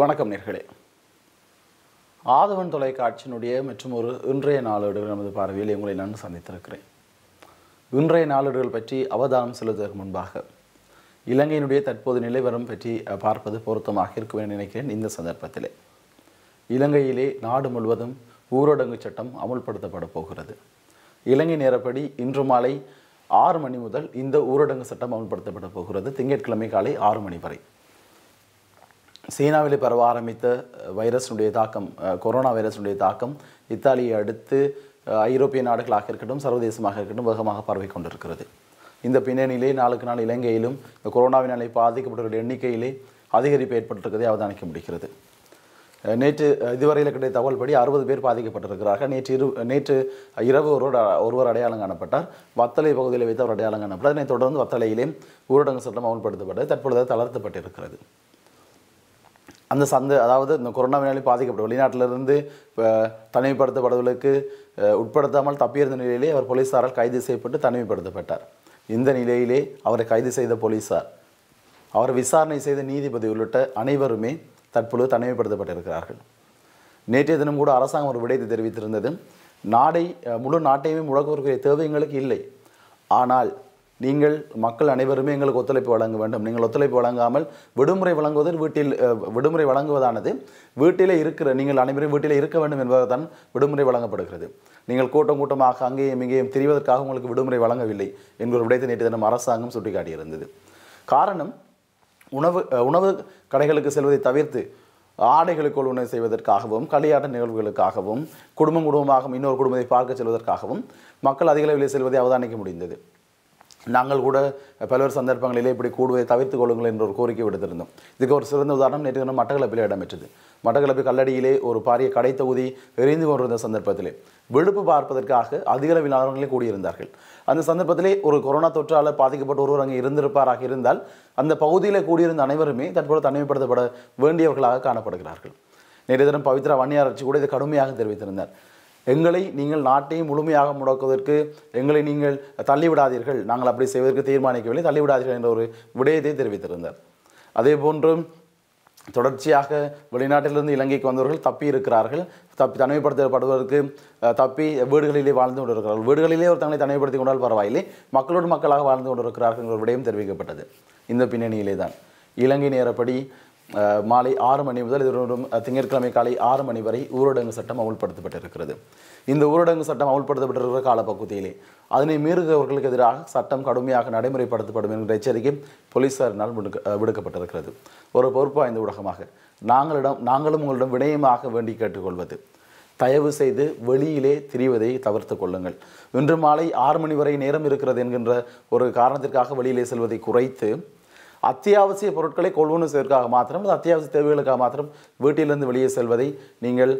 வணக்கம் நேர்களே. ஆதவன் தொலைக்காட்சியினுடைய மற்றும் ஒரு இன்றைய நாளேடுகள் நமது பார்வையில் உங்களை நான் சந்தித்திருக்கிறேன். இன்றைய நாளேடுகள் பற்றி அவதானம் செலுத்துவதற்கு முன்பாக இலங்கையினுடைய தற்போது நிலைவரம் பற்றி பார்ப்பது பொருத்தமாக இருக்கும் என நினைக்கிறேன் இந்த சந்தர்ப்பத்திலே. இலங்கையிலே நாடு முழுவதும் ஊரடங்கு சட்டம் அமுல்படுத்தப்பட போகிறது. இலங்கை நேரப்படி இன்று மாலை ஆறு மணி முதல் இந்த ஊரடங்கு சட்டம் அமுல்படுத்தப்பட போகிறது. திங்கட்கிழமை காலை ஆறு மணி வரை. சீனாவில் பரவ ஆரம்பித்த வைரஸினுடைய தாக்கம் கொரோனா வைரஸினுடைய தாக்கம் இத்தாலியை அடுத்து ஐரோப்பிய நாடுகளாக இருக்கட்டும் சர்வதேசமாக இருக்கட்டும் வேகமாக பரவி கொண்டிருக்கிறது. இந்த பின்னணியிலே நாளுக்கு நாள் இலங்கையிலும் இந்த கொரோனாவினாலே பாதிக்கப்பட்டவர்களுடைய எண்ணிக்கையிலே அதிகரிப்பு ஏற்பட்டிருக்கிறதை அவதானிக்க முடிகிறது. நேற்று இதுவரையில் கிடைத்த தகவல்படி அறுபது பேர் பாதிக்கப்பட்டிருக்கிறார்கள். நேற்று இரு நேற்று இரவு ஒருவர் ஒருவர் அடையாளம் காணப்பட்டார். வத்தலை பகுதியில் வைத்து அவர் அடையாளம் காணப்பட்டார். அதனைத் தொடர்ந்து வத்தலையிலே ஊரடங்கு சட்டம் அமல்படுத்தப்பட்டது. தற்பொழுது தளர்த்தப்பட்டிருக்கிறது. அந்த சந்த அதாவது இந்த கொரோனாவினாலே பாதிக்கப்பட்ட வெளிநாட்டிலிருந்து தனிமைப்படுத்தப்படுவதற்கு உட்படுத்தாமல் தப்பியிருந்த நிலையிலே அவர் போலீஸாரால் கைது செய்யப்பட்டு தனிமைப்படுத்தப்பட்டார். இந்த நிலையிலே அவரை கைது செய்த போலீசார் அவர் விசாரணை செய்த நீதிபதி உள்ளிட்ட அனைவருமே தற்பொழுது தனிமைப்படுத்தப்பட்டிருக்கிறார்கள். நேற்றைய தினம் கூட அரசாங்கம் ஒரு விடயத்தை தெரிவித்திருந்தது. நாடை முழு நாட்டையுமே முடக்குவதற்குரிய தேவைங்களுக்கு இல்லை. ஆனால் நீங்கள் மக்கள் அனைவருமே எங்களுக்கு ஒத்துழைப்பு வழங்க வேண்டும். நீங்கள் ஒத்துழைப்பு வழங்காமல் விடுமுறை வழங்குவதில் வீட்டில் விடுமுறை வழங்குவதானது வீட்டிலே இருக்கிற நீங்கள் அனைவரும் வீட்டிலே இருக்க வேண்டும் என்பதுதான் விடுமுறை வழங்கப்படுகிறது. நீங்கள் கூட்டம் கூட்டமாக அங்கேயும் இங்கேயும் திரிவதற்காக உங்களுக்கு விடுமுறை வழங்கவில்லை என்கிற விடயத்தை நேற்று தினம் அரசாங்கம் சுட்டிக்காட்டியிருந்தது. காரணம் உணவு உணவு கடைகளுக்கு செல்வதை தவிர்த்து ஆடைகளுக்குள் உணவு செய்வதற்காகவும் களியாட்ட நிகழ்வுகளுக்காகவும் குடும்பம் குடும்பமாகவும் இன்னொரு குடும்பத்தை பார்க்க செல்வதற்காகவும் மக்கள் அதிக அளவில் செல்வதை அவதானிக்க முடிந்தது. நாங்கள் கூட பல்வேறு சந்தர்ப்பங்களிலே இப்படி கூடுவதை தவிர்த்து கொள்ளுங்கள் என்ற ஒரு கோரிக்கை விடுத்திருந்தோம். இதுக்கு ஒரு சிறந்த உதாரணம் நேற்று தினம் மட்டக்களப்பில் இடம்பெற்றது. மட்டக்களப்பு கல்லடியிலே ஒரு பாரிய கடை தொகுதி எரிந்து கொண்டிருந்த சந்தர்ப்பத்திலே. விழுப்பு பார்ப்பதற்காக அதிக அளவிலானவர்களே கூடியிருந்தார்கள். அந்த சந்தர்ப்பத்திலே ஒரு கொரோனா தொற்றால் பாதிக்கப்பட்ட ஒருவர் அங்கே இருந்திருப்பாராக இருந்தால் அந்த பகுதியில் கூடியிருந்த அனைவருமே தற்போது தனிமைப்படுத்தப்பட வேண்டியவர்களாக காணப்படுகிறார்கள். நேற்று தினம் பவித்ரா வன்னியாராய்ச்சி கூட இதை கடுமையாக தெரிவித்திருந்தார். எங்களை நீங்கள் நாட்டையும் முழுமையாக முடக்குவதற்கு எங்களை நீங்கள் தள்ளிவிடாதீர்கள். நாங்கள் அப்படி செய்வதற்கு தீர்மானிக்கவில்லை. தள்ளிவிடாதீர்கள் என்ற ஒரு விடயத்தை தெரிவித்திருந்தார். அதே போன்று தொடர்ச்சியாக வெளிநாட்டிலிருந்து இலங்கைக்கு வந்தவர்கள் தப்பி இருக்கிறார்கள். தப்பி தனிமைப்படுத்தப்படுவதற்கு தப்பி வீடுகளிலே வாழ்ந்து கொண்டிருக்கிறார்கள். வீடுகளிலே ஒரு தங்களை தனிமைப்படுத்திக் கொண்டால் பரவாயில்லை. மக்களோடு மக்களாக வாழ்ந்து கொண்டிருக்கிறார்கள் என்ற விடயம் தெரிவிக்கப்பட்டது. இந்த பின்னணியிலே தான் இலங்கை நேரப்படி மாலை ஆறு மணி முதல் திங்கட்கிழமை காலை ஆறு மணி வரை ஊரடங்கு சட்டம் அமல்படுத்தப்பட்டிருக்கிறது. இந்த ஊரடங்கு சட்டம் அமல்படுத்தப்பட்டிருக்கிற காலப்பகுதியிலே அதனை மீறுகிறவர்களுக்கு எதிராக சட்டம் கடுமையாக நடைமுறைப்படுத்தப்படும் என்கிற எச்சரிக்கை போலீசாரினால் விடுக்கப்பட்டிருக்கிறது. ஒரு பொறுப்பு வாய்ந்த ஊடகமாக நாங்களிடம் நாங்களும் உங்களிடம் வினயமாக வேண்டி கேட்டுக்கொள்வது. தயவு செய்து வெளியிலே திரிவதை தவிர்த்து கொள்ளுங்கள். இன்று மாலை ஆறு மணி வரை நேரம் இருக்கிறது என்கின்ற ஒரு காரணத்திற்காக வெளியிலே செல்வதை குறைத்து அத்தியாவசிய பொருட்களை கொள்வனு செய்வதற்காக மாத்திரம் அல்லது அத்தியாவசிய தேவைகளுக்காக மாத்திரம் வீட்டிலிருந்து வெளியே செல்வதை நீங்கள்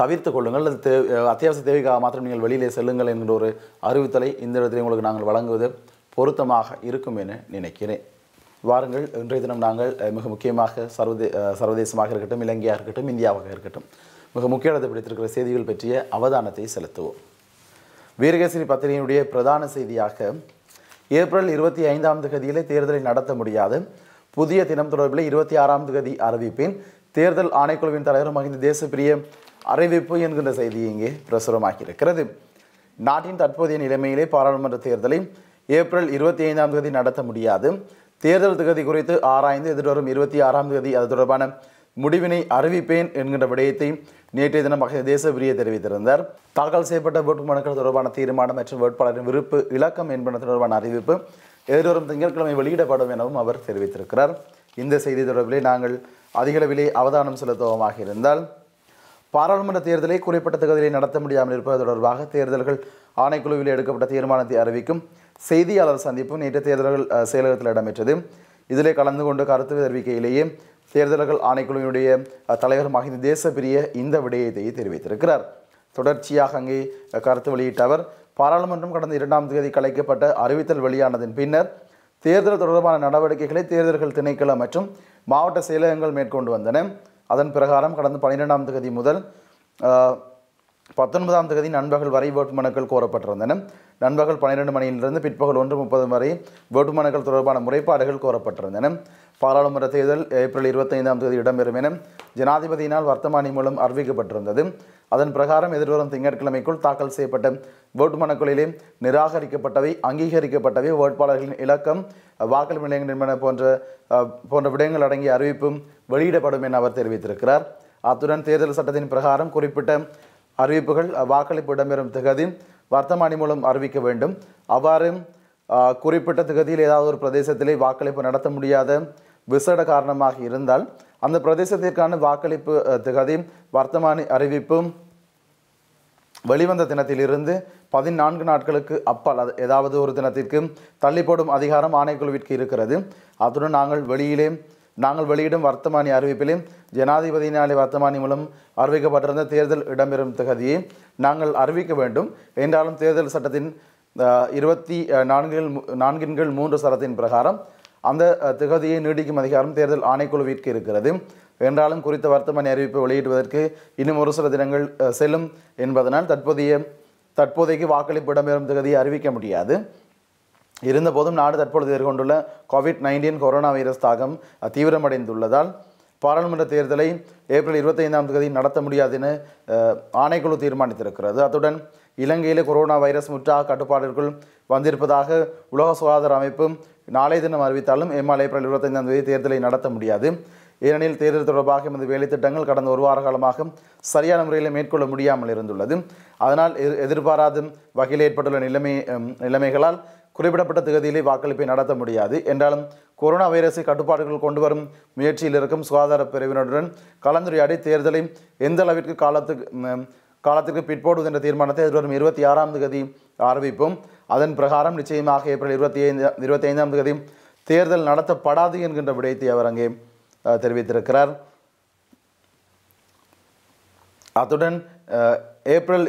தவிர்த்து கொள்ளுங்கள். அல்லது தே அத்தியாவசிய தேவைக்காக மாத்திரம் நீங்கள் வெளியிலே செல்லுங்கள் என்கிற ஒரு அறிவித்தலை இந்த இடத்துல உங்களுக்கு நாங்கள் வழங்குவது பொருத்தமாக இருக்கும் என நினைக்கிறேன். வாருங்கள் இன்றைய தினம் நாங்கள் மிக முக்கியமாக சர்வதே சர்வதேசமாக இருக்கட்டும் இலங்கையாக இருக்கட்டும் இந்தியாவாக இருக்கட்டும் மிக முக்கிய இடத்தை பிடித்திருக்கிற செய்திகள் பற்றிய அவதானத்தை செலுத்துவோம். வீரகேசரி பத்திரிகையினுடைய பிரதான செய்தியாக ஏப்ரல் இருபத்தி ஐந்தாம் தேதியிலே தேர்தலை நடத்த முடியாது. புதிய தினம் தொடர்பில் இருபத்தி ஆறாம் தேதி அறிவிப்பின் தேர்தல் ஆணைக்குழுவின் தலைவர் மகிந்த தேசப்பிரிய அறிவிப்பு என்கின்ற செய்தி இங்கே பிரசுரமாகியிருக்கிறது. நாட்டின் தற்போதைய நிலைமையிலே பாராளுமன்ற தேர்தலை ஏப்ரல் இருபத்தி ஐந்தாம் தேதி நடத்த முடியாது. தேர்தல் தொகுதி குறித்து ஆராய்ந்து எதிர்வரும் இருபத்தி ஆறாம் தேதி அது தொடர்பான முடிவினை அறிவிப்பேன் என்கின்ற விடயத்தை நேற்றைய தினம் மகிந்த தேசப்பிரிய தெரிவித்திருந்தார். தாக்கல் செய்யப்பட்ட வேட்புமனுக்கள் தொடர்பான தீர்மானம் மற்றும் வேட்பாளரின் விருப்பு இலக்கம் என்பன தொடர்பான அறிவிப்பு எதிர்வரும் திங்கட்கிழமை வெளியிடப்படும் எனவும் அவர் தெரிவித்திருக்கிறார். இந்த செய்தி தொடர்பிலே நாங்கள் அதிகளவிலே அவதானம் செலுத்துவோமாக இருந்தால் பாராளுமன்ற தேர்தலை குறிப்பிட்ட தொகுதியிலே நடத்த முடியாமல் இருப்பது தொடர்பாக தேர்தல்கள் ஆணைக்குழுவில் எடுக்கப்பட்ட தீர்மானத்தை அறிவிக்கும் செய்தியாளர் சந்திப்பு நேற்று தேர்தல்கள் செயலகத்தில் இடம்பெற்றது. இதிலே கலந்து கொண்டு கருத்து தெரிவிக்கையிலேயே தேர்தல்கள் ஆணைக்குழுவினுடைய தலைவர் மகிந்த தேசப்பிரிய இந்த விடயத்தை தெரிவித்திருக்கிறார். தொடர்ச்சியாக அங்கே கருத்து வெளியிட்ட அவர் பாராளுமன்றம் கடந்த இரண்டாம் தேதி கலைக்கப்பட்ட அறிவித்தல் வெளியானதன் பின்னர் தேர்தல் தொடர்பான நடவடிக்கைகளை தேர்தல்கள் திணைக்களம் மற்றும் மாவட்ட செயலகங்கள் மேற்கொண்டு வந்தன. அதன் பிரகாரம் கடந்த பனிரெண்டாம் தேதி முதல் பத்தொன்பதாம் தேதி நண்பகல் வரை வேட்புமனுக்கள் கோரப்பட்டிருந்தன. நண்பகல் பன்னிரெண்டு மணியிலிருந்து பிற்பகல் ஒன்று முப்பது வரை வேட்புமனுக்கள் தொடர்பான முறைப்பாடுகள் கோரப்பட்டிருந்தன. பாராளுமன்ற தேர்தல் ஏப்ரல் இருபத்தைந்தாம் தேதி இடம்பெறும் என ஜனாதிபதியினால் வர்த்தமானி மூலம் அறிவிக்கப்பட்டிருந்தது. அதன் பிரகாரம் எதிர்வரும் திங்கட்கிழமைக்குள் தாக்கல் செய்யப்பட்ட வேட்புமனுக்களிலே நிராகரிக்கப்பட்டவை அங்கீகரிக்கப்பட்டவை வேட்பாளர்களின் இலக்கம் வாக்கள் நிலையங்கள் என்பன போன்ற போன்ற விடயங்கள் அடங்கிய அறிவிப்பும் வெளியிடப்படும் என அவர் தெரிவித்திருக்கிறார். அத்துடன் தேர்தல் சட்டத்தின் பிரகாரம் குறிப்பிட்ட அறிவிப்புகள் வாக்களிப்பு இடம்பெறும் திகதி வர்த்தமானி மூலம் அறிவிக்க வேண்டும். அவ்வாறு குறிப்பிட்ட திகதியில் ஏதாவது ஒரு பிரதேசத்திலே வாக்களிப்பு நடத்த முடியாத விசேட காரணமாக இருந்தால் அந்த பிரதேசத்திற்கான வாக்களிப்பு திகதி வர்த்தமானி அறிவிப்பு வெளிவந்த தினத்திலிருந்து பதினான்கு நாட்களுக்கு அப்பால் அது ஏதாவது ஒரு தினத்திற்கு தள்ளிப்போடும் அதிகாரம் ஆணைக்குழுவிற்கு இருக்கிறது. அத்துடன் நாங்கள் வெளியிலே நாங்கள் வெளியிடும் வர்த்தமானி அறிவிப்பிலும் ஜனாதிபதியினாலே வர்த்தமானி மூலம் அறிவிக்கப்பட்டிருந்த தேர்தல் இடம்பெறும் தகுதியை நாங்கள் அறிவிக்க வேண்டும். என்றாலும் தேர்தல் சட்டத்தின் இருபத்தி நான்கில் மு- நான்கின் கீழ் மூன்று சரத்தின் பிரகாரம் அந்த தகுதியை நீடிக்கும் அதிகாரம் தேர்தல் ஆணைக்குழுவிற்கு இருக்கிறது. என்றாலும் குறித்த வர்த்தமானி அறிவிப்பை வெளியிடுவதற்கு இன்னும் ஒரு சில தினங்கள் செல்லும் என்பதனால் தற்போதைய தற்போதைக்கு வாக்களிப்பு இடம்பெறும் தகுதியை அறிவிக்க முடியாது. இருந்தபோதும் நாடு தற்பொழுது எதிர்கொண்டுள்ள கோவிட் நைன்டீன் கொரோனா வைரஸ் தாக்கம் தீவிரமடைந்துள்ளதால் பாராளுமன்ற தேர்தலை ஏப்ரல் இருபத்தைந்தாம் தேதி நடத்த முடியாது என ஆணைக்குழு தீர்மானித்திருக்கிறது. அத்துடன் இலங்கையில் கொரோனா வைரஸ் முற்றாக கட்டுப்பாட்டிற்குள் வந்திருப்பதாக உலக சுகாதார அமைப்பு நாளை தினம் அறிவித்தாலும் எம்மால் ஏப்ரல் இருபத்தைந்தாம் தேதி தேர்தலை நடத்த முடியாது. ஏனெனில் தேர்தல் தொடர்பாக எமது வேலைத்திட்டங்கள் கடந்த ஒரு வார காலமாக சரியான முறையில் மேற்கொள்ள முடியாமல் இருந்துள்ளது. அதனால் எதிர்- எதிர்பாராத வகையில் ஏற்பட்டுள்ள நிலைமை நிலைமைகளால் குறிப்பிடப்பட்ட திகதியிலே வாக்களிப்பை நடத்த முடியாது. என்றாலும் கொரோனா வைரஸை கட்டுப்பாடுகள் கொண்டு வரும் முயற்சியில் இருக்கும் சுகாதார பிரிவினருடன் கலந்துரையாடி தேர்தலை எந்த அளவிற்கு காலத்துக்கு காலத்திற்கு பிற்போடுவது என்ற தீர்மானத்தை எதிர்வரும் இருபத்தி ஆறாம் தேதி ஆரம்பிப்போம் அதன் பிரகாரம் நிச்சயமாக ஏப்ரல் இருபத்தி ஐந்து இருபத்தி ஐந்தாம் தேதி தேர்தல் நடத்தப்படாது என்கின்ற விடயத்தை அவர் அங்கே தெரிவித்திருக்கிறார். அத்துடன் ஏப்ரல்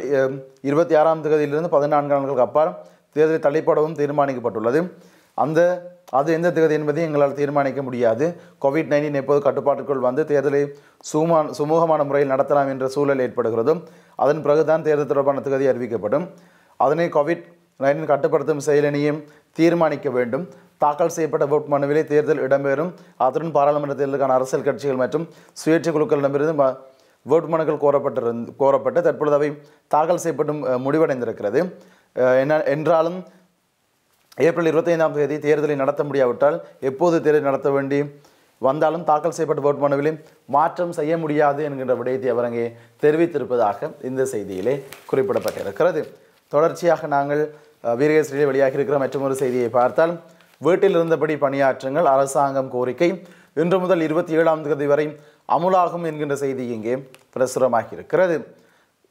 இருபத்தி ஆறாம் தேதியிலிருந்து பதினான்கு நாட்களுக்கு அப்பால் தேர்தலை தள்ளிப்படவும் தீர்மானிக்கப்பட்டுள்ளது. அந்த அது எந்த தேதி என்பதை எங்களால் தீர்மானிக்க முடியாது. கோவிட் நைன்டீன் எப்போது கட்டுப்பாட்டுக்குள் வந்து தேர்தலை சுமா சுமூகமான முறையில் நடத்தலாம் என்ற சூழல் ஏற்படுகிறதும் அதன் பிறகுதான் தேர்தல் தொடர்பான தேதி அறிவிக்கப்படும். அதனை கோவிட் நைன்டீன் கட்டுப்படுத்தும் செயலணியும் தீர்மானிக்க வேண்டும். தாக்கல் செய்யப்பட்ட ஓட் மனுவிலே தேர்தல் இடம்பெறும். அத்துடன் பாராளுமன்ற தேர்தலுக்கான அரசியல் கட்சிகள் மற்றும் சுயேட்சை குழுக்களிடமிருந்து ம- மனுக்கள் கோரப்பட்டிருந்து கோரப்பட்டு தற்பொழுது அவை தாக்கல் செய்யப்பட்டும் முடிவடைந்திருக்கிறது. என்ன என்றாலும் ஏப்ரல் இருபத்தைந்தாம் தேதி தேர்தலை நடத்த முடியாவிட்டால் எப்போது தேர்தல் நடத்த வேண்டி வந்தாலும் தாக்கல் செய்யப்பட்ட வேட்புமனுவிலே மாற்றம் செய்ய முடியாது என்கின்ற விடயத்தை அவர் அங்கே தெரிவித்திருப்பதாக இந்த செய்தியிலே குறிப்பிடப்பட்டிருக்கிறது. தொடர்ச்சியாக நாங்கள் வீரகேசரியில் வெளியாகி இருக்கிற மற்றொரு செய்தியை பார்த்தால் வீட்டில் இருந்தபடி பணியாற்றுங்கள் அரசாங்கம் கோரிக்கை இன்று முதல் இருபத்தி ஏழாம் தேதி வரை அமுலாகும் என்கின்ற செய்தி இங்கே பிரசுரமாகியிருக்கிறது. இருக்கிறது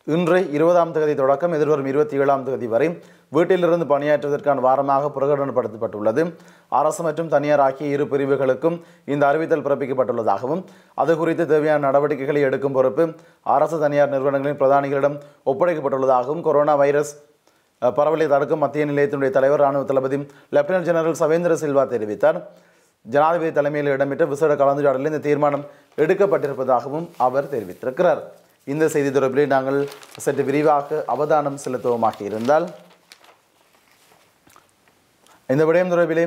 இன்று இருபதாம் தேதி தொடக்கம் எதிர்வரும் இருபத்தி ஏழாம் தேதி வரை வீட்டிலிருந்து பணியாற்றுவதற்கான வாரமாக பிரகடனப்படுத்தப்பட்டுள்ளது அரசு மற்றும் தனியார் ஆகிய இரு பிரிவுகளுக்கும் இந்த அறிவித்தல் பிறப்பிக்கப்பட்டுள்ளதாகவும் அது குறித்து தேவையான நடவடிக்கைகளை எடுக்கும் பொறுப்பு அரசு தனியார் நிறுவனங்களின் பிரதானிகளிடம் ஒப்படைக்கப்பட்டுள்ளதாகவும் கொரோனா வைரஸ் பரவலை தடுக்கும் மத்திய நிலையத்தினுடைய தலைவர் ராணுவ தளபதி லெப்டினன்ட் ஜெனரல் சவேந்திர சில்வா தெரிவித்தார். ஜனாதிபதி தலைமையில் இடம்பெற்ற விசேட கலந்துரையாடலில் இந்த தீர்மானம் எடுக்கப்பட்டிருப்பதாகவும் அவர் தெரிவித்திருக்கிறார். இந்த செய்தி தொடர்பிலே நாங்கள் சற்று விரிவாக அவதானம் செலுத்துவோமாக இருந்தால் இந்த விடயம் தொடர்பிலே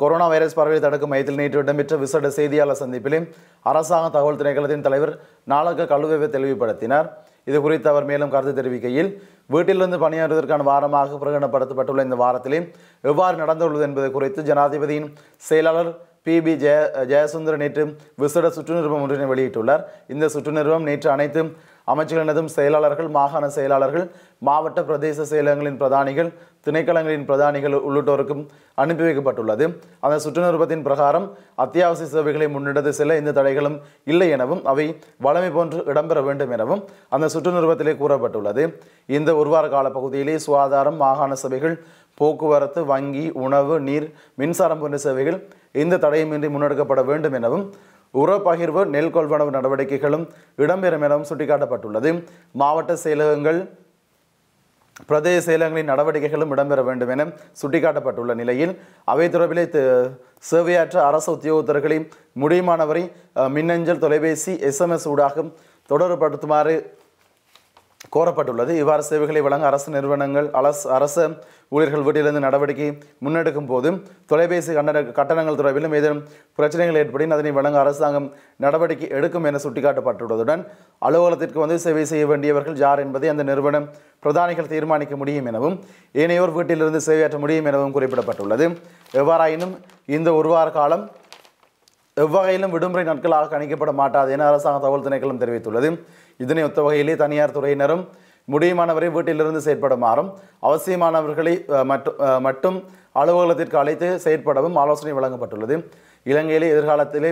கொரோனா வைரஸ் பரவலை தடுக்கும் மையத்தில் நேற்று இடம்பெற்ற விசேட செய்தியாளர் சந்திப்பிலே அரசாங்க தகவல் திணைக்களத்தின் தலைவர் நாளக கழுவை தெளிவுபடுத்தினார். இது குறித்து அவர் மேலும் கருத்து தெரிவிக்கையில் வீட்டிலிருந்து பணியாற்றுவதற்கான வாரமாக பிரகடனப்படுத்தப்பட்டுள்ள இந்த வாரத்திலே எவ்வாறு நடந்துள்ளது என்பது குறித்து ஜனாதிபதியின் செயலாளர் பி. பி. ஜெய ஜெயசுந்தர் நேற்று விசேட சுற்றுநிருபம் ஒன்றினை வெளியிட்டுள்ளார். இந்த சுற்றுநிருபம் நேற்று அனைத்து அமைச்சர்களினதும் செயலாளர்கள் மாகாண செயலாளர்கள் மாவட்ட பிரதேச செயலகங்களின் பிரதானிகள் திணைக்களங்களின் பிரதானிகள் உள்ளிட்டோருக்கும் அனுப்பி வைக்கப்பட்டுள்ளது. அந்த சுற்றுநிருபத்தின் பிரகாரம் அத்தியாவசிய சேவைகளை முன்னெடுத்து செல்ல எந்த தடைகளும் இல்லை எனவும் அவை வளமை போன்று இடம்பெற வேண்டும் எனவும் அந்த சுற்றுநிருபத்திலே கூறப்பட்டுள்ளது. இந்த ஒருவார கால பகுதியிலே சுகாதாரம் மாகாண சபைகள் போக்குவரத்து வங்கி உணவு நீர் மின்சாரம் போன்ற சேவைகள் இந்த தடையுமின்றி முன்னெடுக்கப்பட வேண்டும் எனவும் உர பகிர்வு நெல் கொள்வனவு நடவடிக்கைகளும் இடம்பெறும் எனவும் சுட்டிக்காட்டப்பட்டுள்ளது. மாவட்ட செயலகங்கள் பிரதேச செயலகங்களின் நடவடிக்கைகளும் இடம்பெற வேண்டும் என சுட்டிக்காட்டப்பட்டுள்ள நிலையில் அவை தொடர்பிலே சேவையாற்ற அரசு உத்தியோகத்தர்களை முடியுமானவரை மின்னஞ்சல் தொலைபேசி எஸ்எம்எஸ் ஊடாக தொடர்படுத்துமாறு கோரப்பட்டுள்ளது. இவ்வாறு சேவைகளை வழங்க அரசு நிறுவனங்கள் அரசு அரச ஊழியர்கள் வீட்டிலிருந்து நடவடிக்கை முன்னெடுக்கும் போது தொலைபேசி கண்டன கட்டணங்கள் தொடர்பிலும் ஏதேனும் பிரச்சனைகள் ஏற்படின் அதனை வழங்க அரசாங்கம் நடவடிக்கை எடுக்கும் என சுட்டிக்காட்டப்பட்டுள்ளதுடன் அலுவலகத்திற்கு வந்து சேவை செய்ய வேண்டியவர்கள் யார் என்பதை அந்த நிறுவனம் பிரதானிகள் தீர்மானிக்க முடியும் எனவும் ஏனையோர் வீட்டிலிருந்து சேவையாற்ற முடியும் எனவும் குறிப்பிடப்பட்டுள்ளது. எவ்வாறாயினும் இந்த ஒரு வார காலம் எவ்வகையிலும் விடுமுறை நாட்களாக கணிக்கப்பட மாட்டாது என அரசாங்க தகவல் திணைக்களம் தெரிவித்துள்ளது. இதனை ஒத்த வகையிலே தனியார் துறையினரும் முடியுமானவரை வீட்டிலிருந்து செயற்படுமாறும் அவசியமானவர்களை மட்டும் அலுவலகத்திற்கு அழைத்து செயற்படவும் ஆலோசனை வழங்கப்பட்டுள்ளது. இலங்கையிலே எதிர்காலத்திலே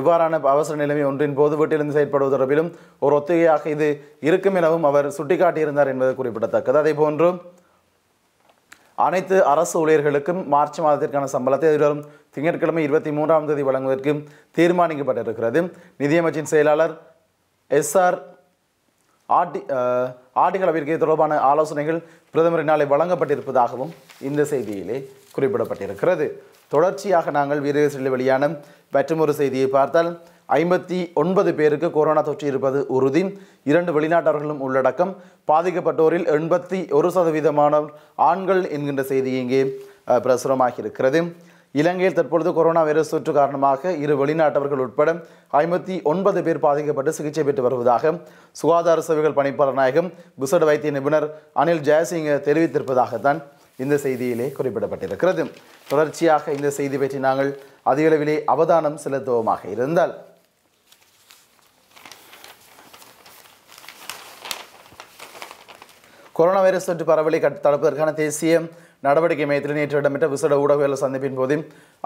இவ்வாறான அவசர நிலைமை ஒன்றின் போது வீட்டிலிருந்து செயற்படுவது தொடர்பிலும் ஒரு ஒத்திகையாக இது இருக்கும் எனவும் அவர் சுட்டிக்காட்டியிருந்தார் என்பது குறிப்பிடத்தக்கது. அதேபோன்று அனைத்து அரசு ஊழியர்களுக்கும் மார்ச் மாதத்திற்கான சம்பளத்தை எதிர்வரும் திங்கட்கிழமை இருபத்தி மூன்றாம் தேதி வழங்குவதற்கு தீர்மானிக்கப்பட்டிருக்கிறது. நிதியமைச்சின் செயலாளர் எஸ்ஆர் ஆட்டி ஆட்டுக்களவிற்கு தொடர்பான ஆலோசனைகள் பிரதமரினாலே வழங்கப்பட்டிருப்பதாகவும் இந்த செய்தியிலே குறிப்பிடப்பட்டிருக்கிறது. தொடர்ச்சியாக நாங்கள் வீரகேசரில் வெளியான மற்றொரு செய்தியை பார்த்தால் ஐம்பத்தி ஒன்பது பேருக்கு கொரோனா தொற்று இருப்பது உறுதி. இரண்டு வெளிநாட்டவர்களும் உள்ளடக்கம். பாதிக்கப்பட்டோரில் எண்பத்தி ஒரு சதவீதமான ஆண்கள் என்கின்ற செய்தி இங்கே பிரசுரமாகியிருக்கிறது. இலங்கையில் தற்பொழுது கொரோனா வைரஸ் தொற்று காரணமாக இரு வெளிநாட்டவர்கள் உட்பட ஐம்பத்தி ஒன்பது பேர் பாதிக்கப்பட்டு சிகிச்சை பெற்று வருவதாக சுகாதார சேவைகள் பணிப்பாளர் நாயகம் விசேட வைத்திய நிபுணர் அனில் ஜெயசிங் தெரிவித்திருப்பதாகத்தான் இந்த செய்தியிலே குறிப்பிடப்பட்டிருக்கிறது. தொடர்ச்சியாக இந்த செய்தி பற்றி நாங்கள் அதிகளவிலே அவதானம் செலுத்துவோமாக இருந்தால். கொரோனா வைரஸ் தொற்று பரவலை கட்- தடுப்பதற்கான தேசிய நடவடிக்கை மையத்தில் நேற்று இடம்பெற்ற விசேட ஊடகவியல் சந்திப்பின் போது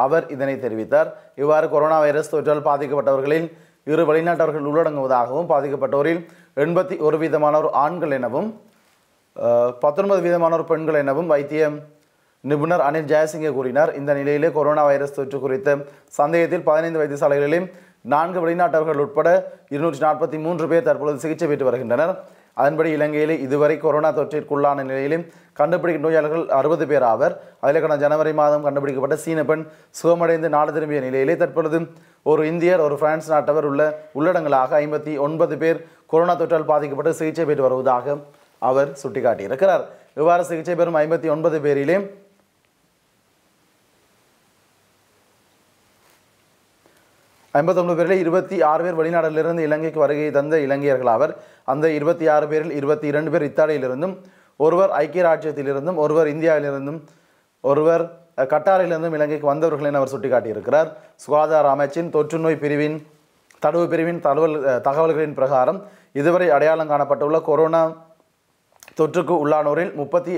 அவர் இதனை தெரிவித்தார். இவ்வாறு கொரோனா வைரஸ் தொற்றால் பாதிக்கப்பட்டவர்களில் இரு வெளிநாட்டவர்கள் உள்ளடங்குவதாகவும் பாதிக்கப்பட்டோரில் எண்பத்தி ஒரு வீதமானோர் ஆண்கள் எனவும் பத்தொன்பது வீதமானோர் பெண்கள் எனவும் வைத்திய நிபுணர் அனில் ஜெயசிங்க கூறினார். இந்த நிலையிலே கொரோனா வைரஸ் தொற்று குறித்த சந்தேகத்தில் பதினைந்து வைத்தியசாலைகளிலும் நான்கு வெளிநாட்டவர்கள் உட்பட இருநூற்றி நாற்பத்தி மூன்று பேர் தற்பொழுது சிகிச்சை பெற்று வருகின்றனர். அதன்படி இலங்கையிலே இதுவரை கொரோனா தொற்றிற்குள்ளான நிலையிலும் கண்டுபிடிக்கும் நோயாளர்கள் அறுபது பேர் ஆவர். அதில் கடந்த ஜனவரி மாதம் கண்டுபிடிக்கப்பட்ட சீன பெண் சுகமடைந்து நாடு திரும்பிய நிலையிலே தற்பொழுது ஒரு இந்தியர் ஒரு பிரான்ஸ் நாட்டவர் உள்ள உள்ளடங்களாக ஐம்பத்தி ஒன்பது பேர் கொரோனா தொற்றால் பாதிக்கப்பட்டு சிகிச்சை பெற்று வருவதாக அவர் சுட்டிக்காட்டியிருக்கிறார். இவ்வாறு சிகிச்சை பெறும் ஐம்பத்தி ஒன்பது பேரிலே ஐம்பத்தொன்பது பேரில் இருபத்தி ஆறு பேர் வெளிநாட்டிலிருந்து இலங்கைக்கு வருகை தந்த இலங்கையர்கள் அவர் அந்த இருபத்தி ஆறு பேரில் இருபத்தி இரண்டு பேர் இத்தாலியிலிருந்தும் ஒருவர் ஐக்கிய ராஜ்யத்திலிருந்தும் ஒருவர் இந்தியாவிலிருந்தும் ஒருவர் கட்டாரிலிருந்தும் இலங்கைக்கு வந்தவர்கள் என அவர் சுட்டிக்காட்டியிருக்கிறார். சுகாதார அமைச்சின் தொற்று நோய் பிரிவின் தடுப்பு பிரிவின் தகவல் தகவல்களின் பிரகாரம் இதுவரை அடையாளம் காணப்பட்டுள்ள கொரோனா தொற்றுக்கு உள்ளானோரில் முப்பத்தி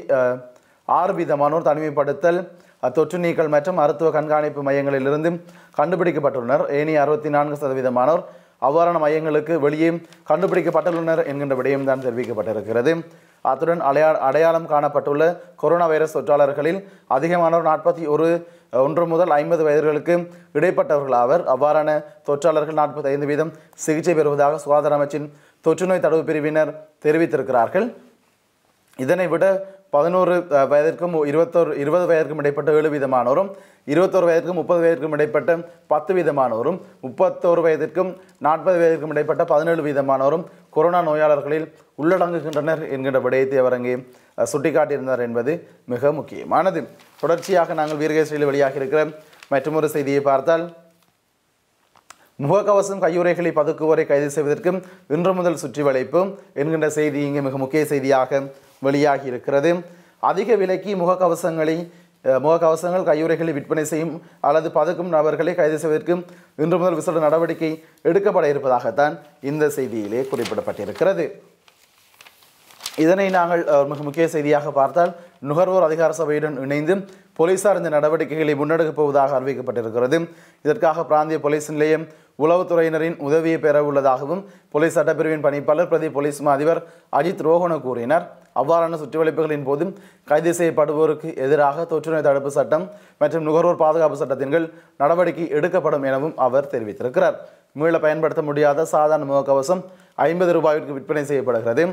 ஆறு வீதமானோர் தனிமைப்படுத்தல் அத்தொற்று நீக்கல் மற்றும் மருத்துவ கண்காணிப்பு மையங்களிலிருந்து கண்டுபிடிக்கப்பட்டுள்ளனர். ஏனைய அறுபத்தி நான்கு சதவீதமானோர் அவ்வாறான மையங்களுக்கு வெளியே கண்டுபிடிக்கப்பட்டுள்ளனர் என்கின்ற விடயம் தான் தெரிவிக்கப்பட்டிருக்கிறது. அத்துடன் அடையா அடையாளம் காணப்பட்டுள்ள கொரோனா வைரஸ் தொற்றாளர்களில் அதிகமானோர் நாற்பத்தி ஒரு ஒன்று முதல் ஐம்பது வயதுகளுக்கு இடைப்பட்டவர்கள் ஆவர். அவ்வாறான தொற்றாளர்கள் நாற்பத்தி ஐந்து வீதம் சிகிச்சை பெறுவதாக சுகாதார அமைச்சின் தொற்றுநோய் தடுப்பு பிரிவினர் தெரிவித்திருக்கிறார்கள். இதனை விட பதினோரு வயதிற்கும் இருபத்தோரு இருபது வயதிற்கும் இடைப்பட்ட ஏழு வீதமானோரும் இருபத்தோரு வயதிற்கும் முப்பது வயதிற்கும் இடைப்பட்ட பத்து வீதமானோரும் முப்பத்தோரு வயதிற்கும் நாற்பது வயதிற்கும் இடைப்பட்ட பதினேழு வீதமானோரும் கொரோனா நோயாளர்களில் உள்ளடங்குகின்றனர் என்கின்ற விடயத்தை அவர் அங்கே சுட்டிக்காட்டியிருந்தார் என்பது மிக முக்கியமானது. தொடர்ச்சியாக நாங்கள் வீரகேசியில் வெளியாக இருக்கிற மற்றொரு செய்தியை பார்த்தால் முகக்கவசம் கையுறைகளை பதுக்குவோரை கைது செய்வதற்கும் இன்று முதல் சுற்றி வளைப்பு என்கின்ற செய்தி இங்கே மிக முக்கிய செய்தியாக வெளியாகி இருக்கிறது. அதிக விலைக்கு முகக்கவசங்களை முகக்கவசங்கள் கையுறைகளை விற்பனை செய்யும் அல்லது பதுக்கும் நபர்களை கைது செய்வதற்கு இன்று முதல் விசேட நடவடிக்கை எடுக்கப்பட இருப்பதாகத்தான் இந்த செய்தியிலே குறிப்பிடப்பட்டிருக்கிறது. இதனை நாங்கள் மிக முக்கிய செய்தியாக பார்த்தால் நுகர்வோர் அதிகார சபையுடன் இணைந்து போலீசார் இந்த நடவடிக்கைகளை முன்னெடுக்கப் போவதாக அறிவிக்கப்பட்டிருக்கிறது. இதற்காக பிராந்திய போலீஸ் நிலையம் உளவுத்துறையினரின் உதவியை பெற உள்ளதாகவும் போலீஸ் சட்டப்பிரிவின் பணிப்பாளர் பிரதி போலீஸ் மா அதிபர் அஜித் ரோஹன கூறினார். அவ்வாறான சுற்றிவளைப்புகளின் போதும் கைது செய்யப்படுவோருக்கு எதிராக தொற்றுநோய் தடுப்பு சட்டம் மற்றும் நுகர்வோர் பாதுகாப்பு சட்டத்தின் கீழ் நடவடிக்கை எடுக்கப்படும் எனவும் அவர் தெரிவித்திருக்கிறார். மீள பயன்படுத்த முடியாத சாதாரண முகக்கவசம் ஐம்பது ரூபாய்க்கு விற்பனை செய்யப்படுகிறது.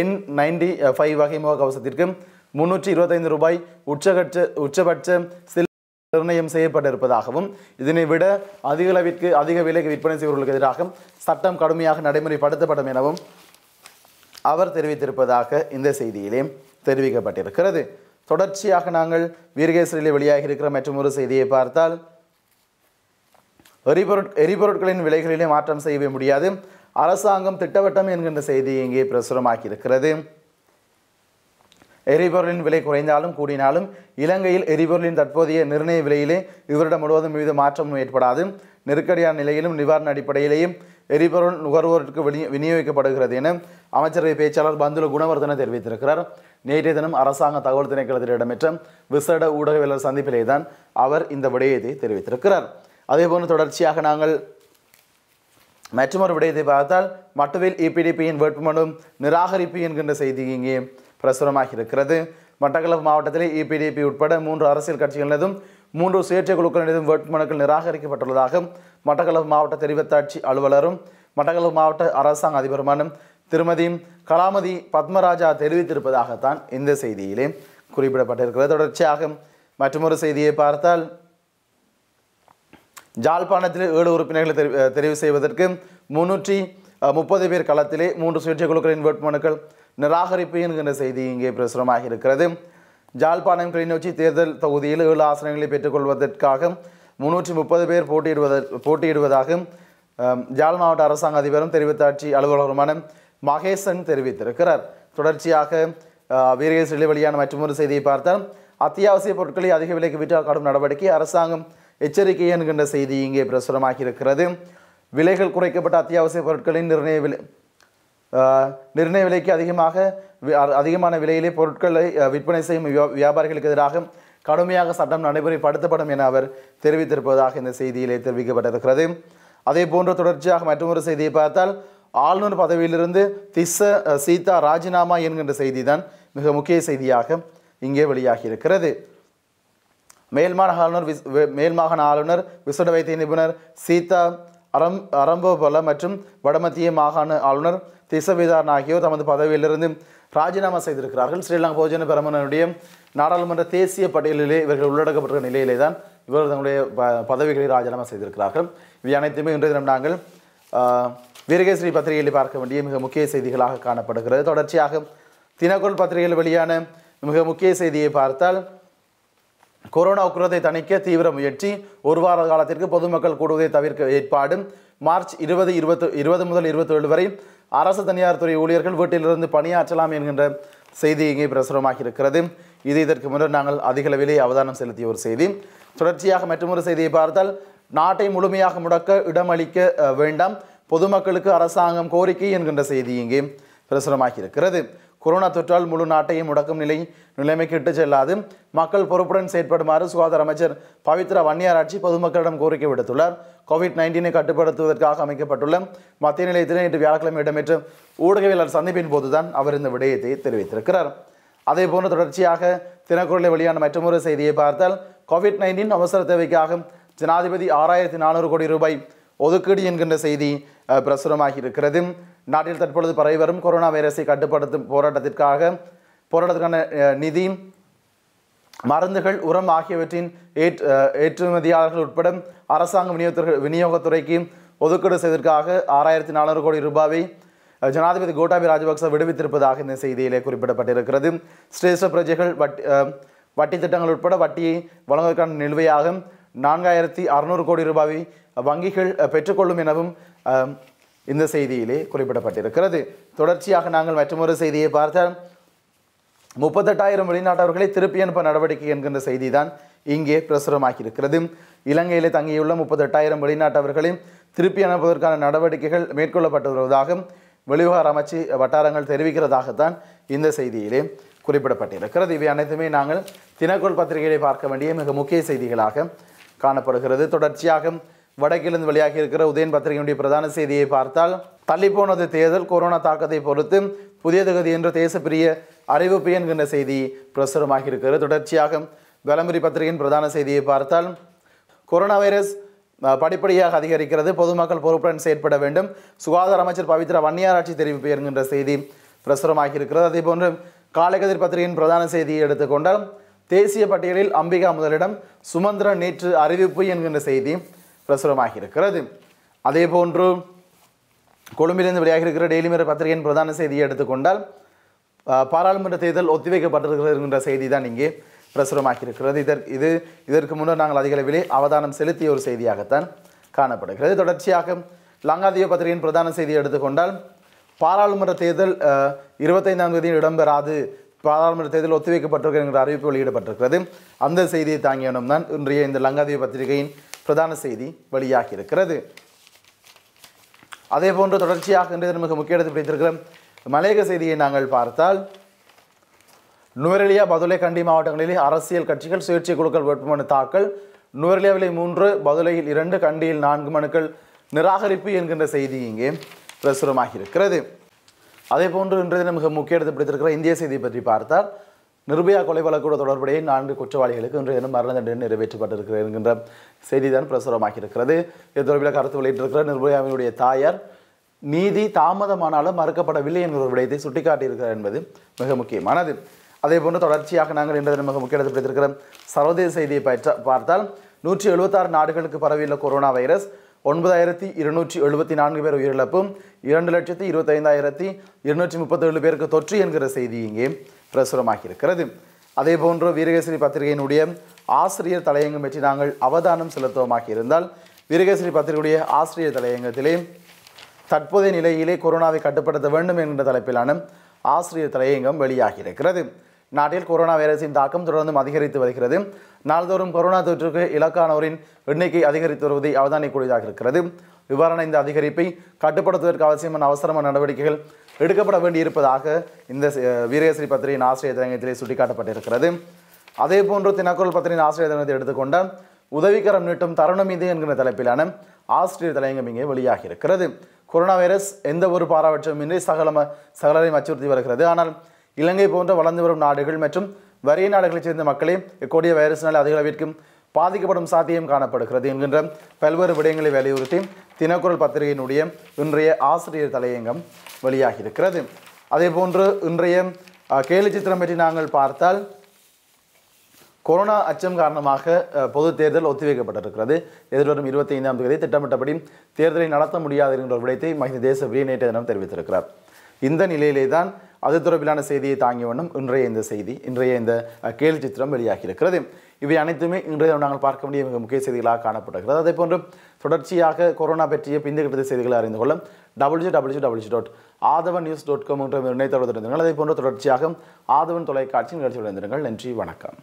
என் நைன்டி ஃபைவ் வகை முகக்கவசத்திற்கு முன்னூற்றி இருபத்தைந்து ரூபாய் உச்சகட்ச உச்சபட்ச சில நிர்ணயம் செய்யப்பட்டிருப்பதாகவும் இதனை விட அதிக அளவிற்கு அதிக விலைக்கு விற்பனை செய்வர்களுக்கு எதிராக சட்டம் கடுமையாக நடைமுறைப்படுத்தப்படும் எனவும் அவர் தெரிவித்திருப்பதாக இந்த செய்தியிலே தெரிவிக்கப்பட்டிருக்கிறது. தொடர்ச்சியாக நாங்கள் வீரகேசரியில் வெளியாகி இருக்கிற மற்றும் ஒரு செய்தியை பார்த்தால் எரிபொருட் எரிபொருட்களின் விலைகளிலே மாற்றம் செய்ய முடியாது. அரசாங்கம் திட்டவட்டம் என்கின்ற செய்தி இங்கே பிரசுரமாக்கியிருக்கிறது எரிபொருளின் விலை குறைந்தாலும் கூடினாலும் இலங்கையில் எரிபொருளின் தற்போதைய நிர்ணய விலையிலே இவரிடம் முழுவதும் மீது மாற்றம் ஏற்படாது. நெருக்கடியான நிலையிலும் நிவாரண அடிப்படையிலேயும் எரிபொருள் நுகர்வோருக்கு விநியோகிக்கப்படுகிறது என அமைச்சரவை பேச்சாளர் பந்துல குணவர்தன தெரிவித்திருக்கிறார். நேற்றைய தினம் அரசாங்க தகவல் திணைக்களத்தில் இடம்பெற்ற விசேட ஊடகவியலர் சந்திப்பிலே தான் அவர் இந்த விடயத்தை தெரிவித்திருக்கிறார். அதேபோன்று தொடர்ச்சியாக நாங்கள் மற்றொரு விடயத்தை பார்த்தால் மட்டுவில் இபிடிபியின் வேட்புமனு நிராகரிப்பு என்கின்ற செய்தி இங்கே பிரசுரமாகியிருக்கிறது. மட்டக்களப்பு மாவட்டத்தில் இபிடிபி உட்பட மூன்று அரசியல் கட்சிகளினதும் மூன்று சுயேட்சை குழுக்களினதும் வேட்புமனுக்கள் நிராகரிக்கப்பட்டுள்ளதாக மட்டக்களப்பு மாவட்ட தெரிவத்தாட்சி அலுவலரும் மட்டக்களப்பு மாவட்ட அரசாங்க அதிபருமான திருமதி கலாமதி பத்மராஜா தெரிவித்திருப்பதாகத்தான் இந்த செய்தியிலே குறிப்பிடப்பட்டிருக்கிறது. தொடர்ச்சியாக மற்றொரு செய்தியை பார்த்தால் ஜாழ்ப்பாணத்தில் ஏழு உறுப்பினர்களை தெரிவு தெரிவு செய்வதற்கு முன்னூற்றி முப்பது பேர் களத்திலே மூன்று சுயேட்சை குழுக்களின் வேட்புமனுக்கள் நிராகரிப்பு என்கின்ற செய்தி இங்கே பிரசுரமாக இருக்கிறது. ஜாழ்ப்பாணம் கிளிநொச்சி தேர்தல் தொகுதியில் ஏழு ஆசனங்களை பெற்றுக்கொள்வதற்காக முன்னூற்றி முப்பது பேர் போட்டியிடுவத போட்டியிடுவதாக ஜாழ் மாவட்ட அரசாங்க அதிபரும் தெரிவித்தாட்சி அலுவலருமான மகேசன் தெரிவித்திருக்கிறார். தொடர்ச்சியாக வீரகேசிலே வெளியான மற்றொரு செய்தியை பார்த்தால் அத்தியாவசிய பொருட்களை அதிக விலைக்கு விற்றால் கடும் நடவடிக்கை அரசாங்கம் எச்சரிக்கை என்கின்ற செய்தி இங்கே பிரசுரமாகி இருக்கிறது. விலைகள் குறைக்கப்பட்ட அத்தியாவசிய பொருட்களின் நிர்ணய விலை நிர்ணய விலைக்கு அதிகமாக அ- அதிகமான விலையிலே பொருட்களை விற்பனை செய்யும் வியாபாரிகளுக்கு எதிராக கடுமையாக சட்டம் நடைமுறைப்படுத்தப்படும் என அவர் தெரிவித்திருப்பதாக இந்த செய்தியிலே தெரிவிக்கப்பட்டிருக்கிறது. அதே போன்று தொடர்ச்சியாக மற்றொரு செய்தியை பார்த்தால் ஆளுநர் பதவியிலிருந்து திஸ்ஸ சீதா ராஜினாமா என்கின்ற செய்தி தான் மிக முக்கிய செய்தியாக இங்கே வெளியாகி இருக்கிறது மேல்மாகாண ஆளுநர் விஸ்- மேல்மாகாண ஆளுநர் விசுட வைத்திய நிபுணர் சீதா அரம் அரம்போபல மற்றும் வடமத்திய மாகாண ஆளுநர் திசவிதாரன் ஆகியோர் தமது பதவியிலிருந்து ராஜினாமா செய்திருக்கிறார்கள். ஸ்ரீலங்கா போஜன பெரமனுடைய நாடாளுமன்ற தேசிய பட்டியலிலே இவர்கள் உள்ளடக்கப்பட்டிருக்கிற நிலையிலே தான் இவர்கள் தங்களுடைய பதவிகளை ராஜினாமா செய்திருக்கிறார்கள். இவை அனைத்துமே இன்றைய தினம் நாங்கள் வீரகேஸ்ரீ பத்திரிகையில் பார்க்க வேண்டிய மிக முக்கிய செய்திகளாக காணப்படுகிறது. தொடர்ச்சியாக தினக்குரல் பத்திரிகையில் வெளியான மிக முக்கிய செய்தியை பார்த்தால் கொரோனா உக்கிரத்தை தணிக்க தீவிர முயற்சி ஒரு வார காலத்திற்கு பொதுமக்கள் கூடுவதை தவிர்க்க ஏற்பாடு மார்ச் இருபது இருபத்து இருபது முதல் இருபத்தேழு வரை அரசு தனியார் துறை ஊழியர்கள் வீட்டிலிருந்து பணியாற்றலாம் என்கின்ற செய்தி இங்கே பிரசுரமாகி இருக்கிறது இது இதற்கு முன்னர் நாங்கள் அதிகளவிலே அவதானம் செலுத்திய ஒரு செய்தி. தொடர்ச்சியாக மற்றொரு செய்தியை பார்த்தால் நாட்டை முழுமையாக முடக்க இடமளிக்க வேண்டாம். பொதுமக்களுக்கு அரசாங்கம் கோரிக்கை என்கின்ற செய்தி இங்கே பிரசுரமாகி இருக்கிறது கொரோனா தொற்றால் முழு நாட்டையும் முடக்கும் நிலை நிலைமைக்கு இட்டு செல்லாது. மக்கள் பொறுப்புடன் செயற்படுமாறு சுகாதார அமைச்சர் பவித்ரா வன்னியாராட்சி பொதுமக்களிடம் கோரிக்கை விடுத்துள்ளார். கோவிட் நைன்டீனை கட்டுப்படுத்துவதற்காக அமைக்கப்பட்டுள்ள மத்திய நிலையத்தில் இன்று வியாழக்கிழமை இடம்பெற்ற ஊடகவியலாளர் சந்திப்பின் போதுதான் அவர் இந்த விடயத்தை தெரிவித்திருக்கிறார். அதே போன்று தொடர்ச்சியாக தினக்குரலை வெளியான மற்றொரு செய்தியை பார்த்தால் கோவிட் நைன்டீன் அவசர தேவைக்காக ஜனாதிபதி ஆறாயிரத்தி நானூறு கோடி ரூபாய் ஒதுக்கீடு என்கின்ற செய்தி பிரசுரமாகி இருக்கிறது நாட்டில் தற்பொழுது பரவி வரும் கொரோனா வைரஸை கட்டுப்படுத்தும் போராட்டத்திற்காக போராட்டத்திற்கான நிதி மருந்துகள் உரம் ஆகியவற்றின் ஏற் ஏற்றுமதியாளர்கள் உட்பட அரசாங்க விநியோகத்துறை விநியோகத்துறைக்கு ஒதுக்கீடு செய்வதற்காக ஆறாயிரத்தி நானூறு கோடி ரூபாவை ஜனாதிபதி கோட்டாபி ராஜபக்ச விடுவித்திருப்பதாக இந்த செய்தியிலே குறிப்பிடப்பட்டிருக்கிறது. சிரேஷ்ட பிரஜைகள் வட்டி வட்டி திட்டங்கள் உட்பட வட்டியை வழங்குவதற்கான நிலுவையாக நான்காயிரத்தி அறுநூறு கோடி ரூபாயை வங்கிகள் பெற்றுக்கொள்ளும் எனவும் இந்த செய்தியிலே குறிப்பிடப்பட்டிருக்கிறது. தொடர்ச்சியாக நாங்கள் மற்றொரு செய்தியை பார்த்தால் முப்பத்தெட்டாயிரம் வெளிநாட்டவர்களை திருப்பி அனுப்ப நடவடிக்கை என்கின்ற செய்தி தான் இங்கே பிரசுரமாகியிருக்கிறது. இலங்கையிலே தங்கியுள்ள முப்பத்தெட்டாயிரம் வெளிநாட்டவர்களை திருப்பி அனுப்புவதற்கான நடவடிக்கைகள் மேற்கொள்ளப்பட்டு வருவதாக வெளிவிவகார அமைச்சு வட்டாரங்கள் தெரிவிக்கிறதாகத்தான் இந்த செய்தியிலே குறிப்பிடப்பட்டிருக்கிறது. இவை அனைத்துமே நாங்கள் தினக்குள் பத்திரிகையிலே பார்க்க வேண்டிய மிக முக்கிய செய்திகளாக காணப்படுகிறது. தொடர்ச்சியாக வடக்கிலிருந்து வெளியாகி இருக்கிற உதயன் பத்திரிகையினுடைய பிரதான செய்தியை பார்த்தால் தள்ளிப்போனது தேர்தல் கொரோனா தாக்கத்தை பொறுத்து புதிய தகுதி என்ற தேசப்பிரிய அறிவிப்பு என்கின்ற செய்தி பிரசுரமாகி இருக்கிறது தொடர்ச்சியாக வலமுறை பத்திரிகையின் பிரதான செய்தியை பார்த்தால் கொரோனா வைரஸ் படிப்படியாக அதிகரிக்கிறது. பொதுமக்கள் பொறுப்புடன் செயற்பட வேண்டும். சுகாதார அமைச்சர் பவித்ரா வன்னியாராட்சி தெரிவிப்பு என்கின்ற செய்தி பிரசுரமாக இருக்கிறது அதே போன்று காலைக்கதிர் பத்திரிகையின் பிரதான செய்தியை எடுத்துக்கொண்டால் தேசிய பட்டியலில் அம்பிகா முதலிடம் சுமந்திரன் நேற்று அறிவிப்பு என்கின்ற செய்தி பிரசுரமாகியிருக்கிறது. அதே போன்று கொழும்பிலிருந்து வெளியாக இருக்கிற டெய்லி மிரர் பத்திரிகையின் பிரதான செய்தியை எடுத்துக்கொண்டால் பாராளுமன்ற தேர்தல் ஒத்திவைக்கப்பட்டிருக்கிறது என்கிற செய்தி தான் இங்கே பிரசுரமாகியிருக்கிறது. இதற்கு இது இதற்கு முன்னர் நாங்கள் அதிக அளவிலே அவதானம் செலுத்திய ஒரு செய்தியாகத்தான் காணப்படுகிறது. தொடர்ச்சியாக லங்காதீவ பத்திரிகையின் பிரதான செய்தியை எடுத்துக்கொண்டால் பாராளுமன்ற தேர்தல் இருபத்தைந்தாம் தேதி இடம்பெறாது. பாராளுமன்ற தேர்தல் ஒத்திவைக்கப்பட்டிருக்கிறது என்ற அறிவிப்பு வெளியிடப்பட்டிருக்கிறது. அந்த செய்தியை தாங்கியவனம் தான் இன்றைய இந்த லங்காதீவ பத்திரிகையின் பிரதான செய்தி வெளியாகி இருக்கிறது அதே போன்று தொடர்ச்சியாக இன்றைய மிக முக்கிய இடத்தில் பிடித்திருக்கிற மலையக செய்தியை நாங்கள் பார்த்தால் நுவரெலியா பதுளை கண்டி மாவட்டங்களிலே அரசியல் கட்சிகள் சுயேட்சை குழுக்கள் வேட்புமனு தாக்கல் நுவரெலியாவிலே மூன்று பதுளையில் இரண்டு கண்டியில் நான்கு மனுக்கள் நிராகரிப்பு என்கின்ற செய்தி இங்கே பிரசுரமாகி இருக்கிறது அதே போன்று இன்றைய மிக முக்கிய இடத்தில் பிடித்திருக்கிற இந்திய செய்தியை பற்றி பார்த்தால் நிர்பயா கொலை வழக்கோடு தொடர்புடைய நான்கு குற்றவாளிகளுக்கு இன்றைய தினம் மரண தண்டனை நிறைவேற்றப்பட்டிருக்கிறது என்கின்ற செய்திதான் பிரசுரமாகியிருக்கிறது. இது தொடர்பில் கருத்து வெளியிட்டிருக்கிற நிர்பயாவினுடைய தாயார் நீதி தாமதமானாலும் மறுக்கப்படவில்லை என்கிற ஒரு விடயத்தை சுட்டிக்காட்டியிருக்கிறார் என்பது மிக முக்கியமானது. அதே போன்று தொடர்ச்சியாக நாங்கள் இன்றைய தினம் மிக முக்கிய இடத்தில் சர்வதேச செய்தியை பற்ற பார்த்தால் நூற்றி எழுபத்தாறு நாடுகளுக்கு பரவியுள்ள கொரோனா வைரஸ் ஒன்பதாயிரத்தி இருநூற்றி எழுபத்தி நான்கு பேர் உயிரிழப்பும் இரண்டு லட்சத்தி இருபத்தைந்தாயிரத்தி இருநூற்றி முப்பத்தேழு பேருக்கு தொற்று என்கிற செய்தி இங்கே பிரசுரமாகியிருக்கிறது. அதே போன்று வீரகேசரி பத்திரிகையினுடைய ஆசிரியர் தலையங்கம் பற்றி நாங்கள் அவதானம் செலுத்துவமாகியிருந்தால் வீரகேசரி பத்திரிகையுடைய ஆசிரியர் தலையங்கத்திலே தற்போதைய நிலையிலே கொரோனாவை கட்டுப்படுத்த வேண்டும் என்கின்ற தலைப்பிலான ஆசிரியர் தலையங்கம் வெளியாகியிருக்கிறது. நாட்டில் கொரோனா வைரஸின் தாக்கம் தொடர்ந்தும் அதிகரித்து வருகிறது. நாள்தோறும் கொரோனா தொற்றுக்கு இலக்கானோரின் எண்ணிக்கை அதிகரித்து வருவதை அவதானிக்கூடியதாக இருக்கிறது. இவ்வாறான இந்த அதிகரிப்பை கட்டுப்படுத்துவதற்கு அவசியமான அவசரமான நடவடிக்கைகள் எடுக்கப்பட வேண்டியிருப்பதாக இந்த வீரேஸ்ரீ பத்திரிகையின் ஆசிரியர் தலையங்கத்திலே சுட்டிக்காட்டப்பட்டிருக்கிறது. அதே போன்று தினக்குரல் பத்திரிகையின் ஆசிரியர் தலையங்கத்தை எடுத்துக்கொண்ட உதவிக்கரம் நீட்டும் தருணம் இது என்கிற தலைப்பிலான ஆசிரியர் தலையங்கம் இங்கே வெளியாகி இருக்கிறது கொரோனா வைரஸ் எந்த ஒரு பாராபட்சமின்றி சகலம சகலரையும் அச்சுறுத்தி வருகிறது. ஆனால் இலங்கை போன்ற வளர்ந்து வரும் நாடுகள் மற்றும் வறிய நாடுகளைச் சேர்ந்த மக்களே இக்கொடிய வைரஸினால் அதிக அளவிற்கும் பாதிக்கப்படும் சாத்தியம் காணப்படுகிறது என்கின்ற பல்வேறு விடயங்களை வலியுறுத்தி தினக்குரல் பத்திரிகையினுடைய இன்றைய ஆசிரியர் தலையங்கம் வெளியாகியிருக்கிறது. அதே போன்று இன்றைய கேலி சித்திரம் பற்றி நாங்கள் பார்த்தால் கொரோனா அச்சம் காரணமாக பொது தேர்தல் ஒத்திவைக்கப்பட்டிருக்கிறது. எதிர்வரும் இருபத்தி ஐந்தாம் தேதி திட்டமிட்டபடி தேர்தலை நடத்த முடியாது என்கிற விடயத்தை மகிந்த தேச நேற்றைய தினம் தெரிவித்திருக்கிறார். இந்த நிலையிலே தான் அது தொடர்பிலான செய்தியை தாங்கி வண்ணம் இன்றைய இந்த செய்தி இன்றைய இந்த கேள்வி சித்திரம் வெளியாகி இருக்கிறது இவை அனைத்துமே இன்றைய நாங்கள் பார்க்க வேண்டிய மிக முக்கிய செய்திகளாக காணப்படுகிறது. அதே போன்று தொடர்ச்சியாக கொரோனா பற்றிய பிந்துகிட்ட செய்திகளை அறிந்து கொள்ள W W W dot Athavan news dot com என்ற இணையதளத்தில் இருந்தீர்கள். அதே போன்று தொடர்ச்சியாக ஆதவன் தொலைக்காட்சி நிகழ்ச்சியில் இருந்திருங்கள் நன்றி வணக்கம்.